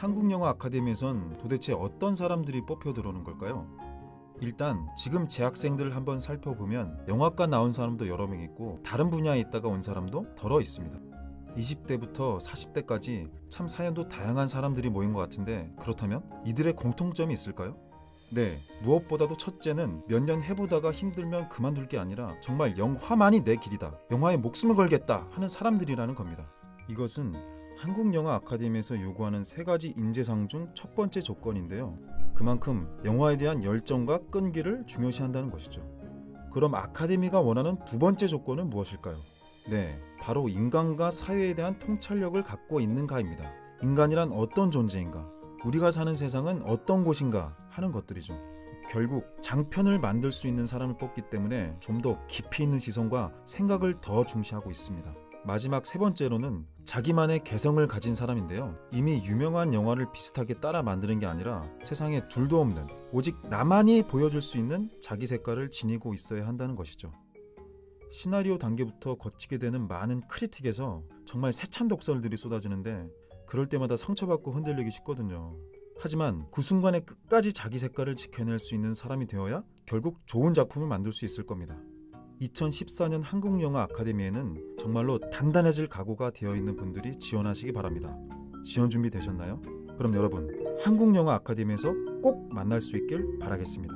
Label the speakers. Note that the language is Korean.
Speaker 1: 한국영화 아카데미에선 도대체 어떤 사람들이 뽑혀 들어오는 걸까요? 일단 지금 재학생들을 한번 살펴보면 영화과 나온 사람도 여러 명 있고 다른 분야에 있다가 온 사람도 더러 있습니다. 20대부터 40대까지 참 사연도 다양한 사람들이 모인 것 같은데 그렇다면 이들의 공통점이 있을까요? 네, 무엇보다도 첫째는 몇 년 해보다가 힘들면 그만둘 게 아니라 정말 영화만이 내 길이다. 영화에 목숨을 걸겠다 하는 사람들이라는 겁니다. 이것은 한국영화 아카데미에서 요구하는 세 가지 인재상 중 첫 번째 조건인데요. 그만큼 영화에 대한 열정과 끈기를 중요시한다는 것이죠. 그럼 아카데미가 원하는 두 번째 조건은 무엇일까요? 네, 바로 인간과 사회에 대한 통찰력을 갖고 있는가입니다. 인간이란 어떤 존재인가? 우리가 사는 세상은 어떤 곳인가 하는 것들이죠. 결국 장편을 만들 수 있는 사람을 뽑기 때문에 좀 더 깊이 있는 시선과 생각을 더 중시하고 있습니다. 마지막 세 번째로는 자기만의 개성을 가진 사람인데요. 이미 유명한 영화를 비슷하게 따라 만드는 게 아니라 세상에 둘도 없는 오직 나만이 보여줄 수 있는 자기 색깔을 지니고 있어야 한다는 것이죠. 시나리오 단계부터 거치게 되는 많은 크리틱에서 정말 세찬 독설들이 쏟아지는데 그럴 때마다 상처받고 흔들리기 쉽거든요. 하지만 그 순간에 끝까지 자기 색깔을 지켜낼 수 있는 사람이 되어야 결국 좋은 작품을 만들 수 있을 겁니다. 2014년 한국영화 아카데미에는 정말로 단단해질 각오가 되어 있는 분들이 지원하시기 바랍니다. 지원 준비 되셨나요? 그럼 여러분 한국영화 아카데미에서 꼭 만날 수 있길 바라겠습니다.